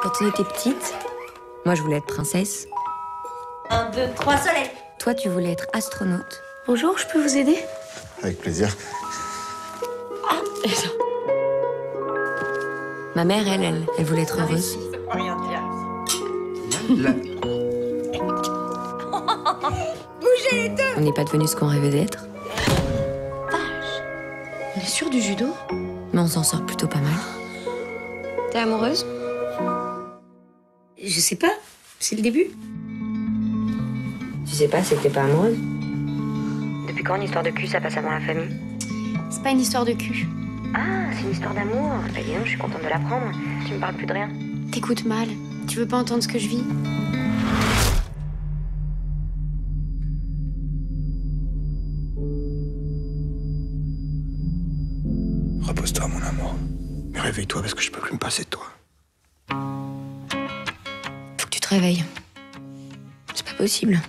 Quand on était petite, moi je voulais être princesse. Un, deux, trois, soleil Toi tu voulais être astronaute. Bonjour, je peux vous aider? Avec plaisir. Ma mère, elle, elle, elle voulait être heureuse. Rien dire. On n'est pas devenu ce qu'on rêvait d'être, On est sûr du judo? Mais on s'en sort plutôt pas mal. T'es amoureuse? Je sais pas, c'est le début. Tu sais pas, c'est que t'es pas amoureuse. Depuis quand une histoire de cul, ça passe avant la famille C'est pas une histoire de cul. Ah, c'est une histoire d'amour. Bah dis donc, je suis contente de l'apprendre. Tu me parles plus de rien. T'écoutes mal. Tu veux pas entendre ce que je vis Repose-toi, mon amour. Mais réveille-toi parce que je peux plus me passer de toi. Te. C'est pas possible.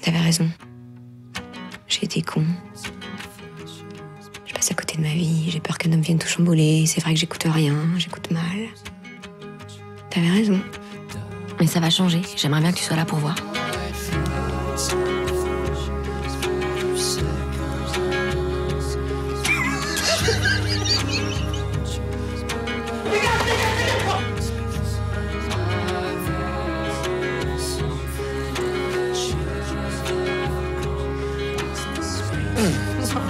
T'avais raison. J'ai été con. Je passe à côté de ma vie. J'ai peur qu'un homme vienne tout chambouler. C'est vrai que j'écoute rien. J'écoute mal. T'avais raison. Mais ça va changer. J'aimerais bien que tu sois là pour voir. 嗯。哈